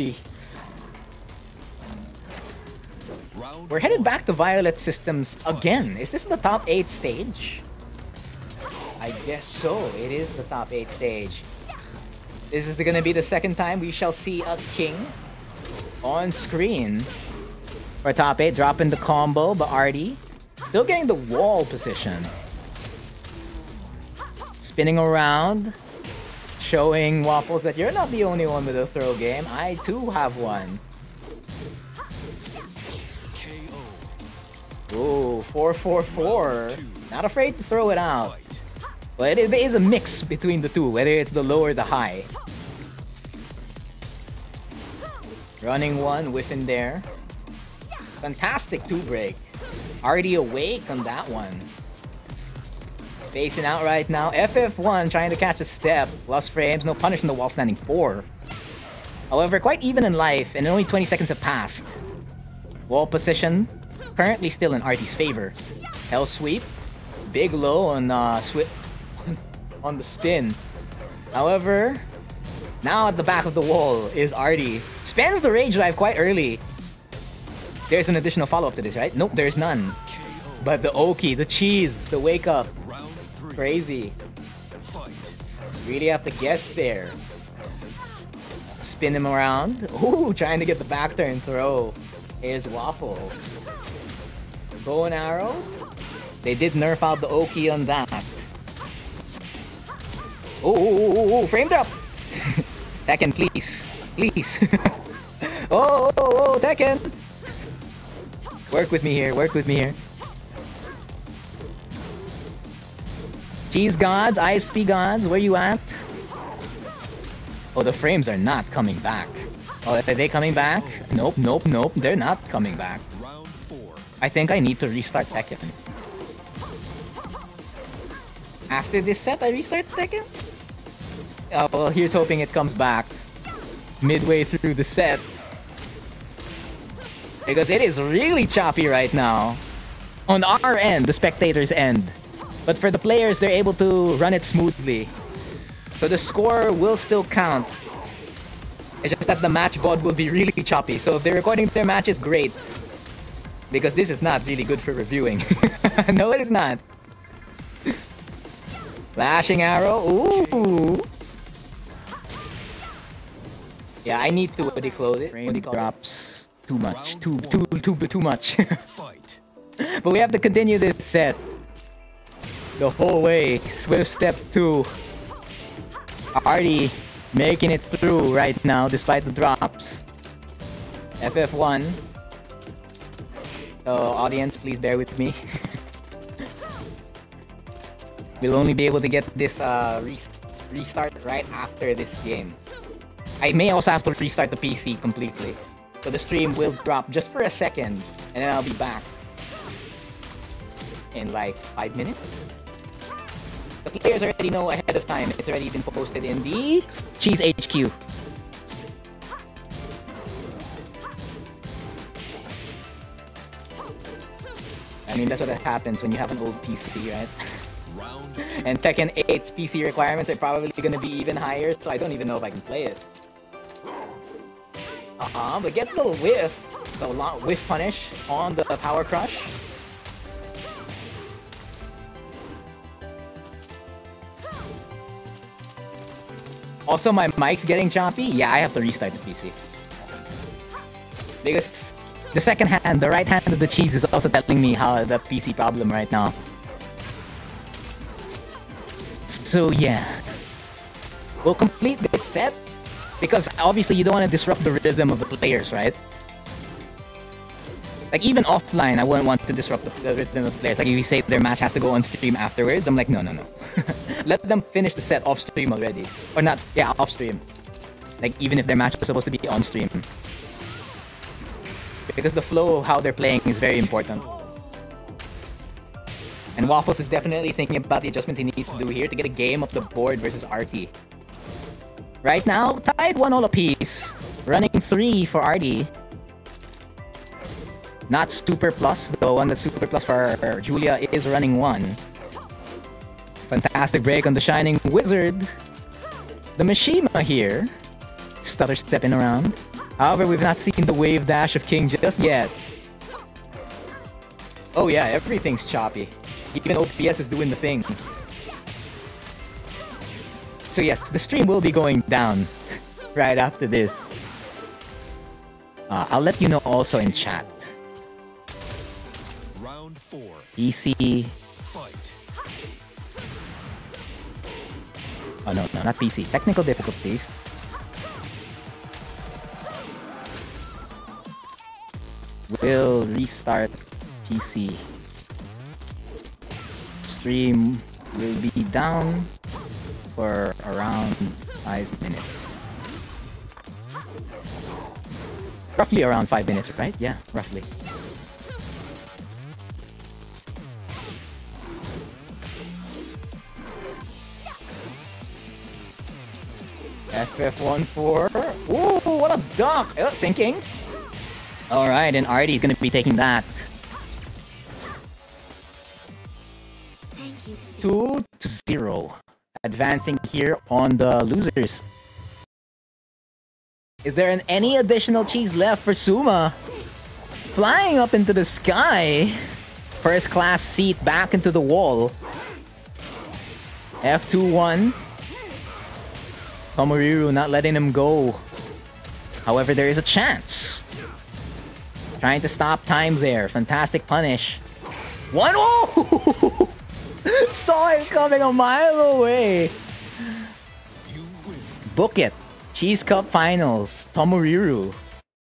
Crispy. We're headed back to Violet Systems again. Is this the top 8 stage? I guess so. It is the top 8 stage. This is gonna be the second time we shall see a king on screen. For top 8, dropping the combo, but Arteyy still getting the wall position. Spinning around, showing Waffles that you're not the only one with a throw game. I too have one. Ooh, 444. Not afraid to throw it out. But it is a mix between the two, whether it's the low or the high. Running one, whiffing there. Fantastic two break. Already awake on that one. Facing out right now. FF1 trying to catch a step. Lost frames, no punish in the wall standing 4. However, quite even in life, and only 20 seconds have passed. Wall position, currently still in Arteyy's favor. Hell sweep, big low on uh, on the spin. However, now at the back of the wall is Arteyy. Spends the rage drive quite early. There's an additional follow-up to this, right? Nope, there's none. But the Oki, the cheese, the wake up. Crazy. Really have to guess there. Spin him around. Ooh, trying to get the back turn throw. Is Waffle. Bow and arrow. They did nerf out the Oki on that. Oh, oh, oh, oh, framed up! Tekken, please. Please. Oh, oh, oh, oh, Tekken! Work with me here, work with me here. Cheese gods, ISP gods, where you at? Oh, the frames are not coming back. Oh, are they coming back? Nope, nope, nope, they're not coming back. I think I need to restart Tekken. After this set, I restart Tekken? Oh, well, here's hoping it comes back midway through the set. Because it is really choppy right now. On our end, the spectators' end. But for the players, they're able to run it smoothly. So the score will still count. It's just that the match VOD will be really choppy. So if they're recording their matches, great. Because this is not really good for reviewing. no, it is not. Flashing arrow. Ooh. Yeah, I need to what do you call it? Frame drops too much. Too too too too much. but we have to continue this set. The whole way. Swift step 2. Arteyy making it through right now despite the drops. FF1 so, audience, please bear with me. we'll only be able to get this uh, restart right after this game. I may also have to restart the PC completely. So the stream will drop just for a second, and then I'll be back in like 5 minutes. The players already know ahead of time. It's already been posted in the Cheese HQ. I mean, that's what happens when you have an old PC, right? and Tekken 8's PC requirements are probably going to be even higher, so I don't even know if I can play it. Uh-huh, but gets the whiff, the long whiff punish on the power crush. Also, my mic's getting choppy. Yeah, I have to restart the PC. Because the second hand, the right hand of the cheese is also telling me how the PC problem right now. So yeah. We'll complete this set because obviously you don't want to disrupt the rhythm of the players, right? Like even offline, I wouldn't want to disrupt the, rhythm of players. Like if you say their match has to go on stream afterwards, I'm like, no, no, no. Let them finish the set off stream already. Or not, yeah, off stream. Like even if their match was supposed to be on stream because the flow of how they're playing is very important. And Waffles is definitely thinking about the adjustments he needs to do here to get a game of the board versus Arteyy. Right now, tied one all apiece. Running three for Arteyy. Not super plus, though one that's super plus for Julia is running one. Fantastic break on the Shining Wizard. The Mishima here. Stutter stepping around. However, we've not seen the wave dash of King just yet. Oh yeah, everything's choppy. Even OBS is doing the thing. So yes, the stream will be going down right after this. Uh, I'll let you know also in chat. Four. PC. Fight. Oh no, no, not PC. Technical difficulties. We'll restart PC. Stream will be down for around 5 minutes. Roughly around 5 minutes, right? Yeah, roughly. FF14. Ooh, what a dunk! Oh, sinking. Alright, and Arteyy's gonna be taking that. 2 to 0. Advancing here on the losers. Is there an, any additional cheese left for Suma? Flying up into the sky. First class seat back into the wall. F2-1. Tomoriru not letting him go. However, there is a chance. Trying to stop time there. Fantastic punish. One. Oh! Saw it coming a mile away. Book it. Cheese Cup Finals. Tomoriru.